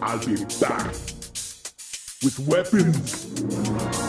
I'll be back with weapons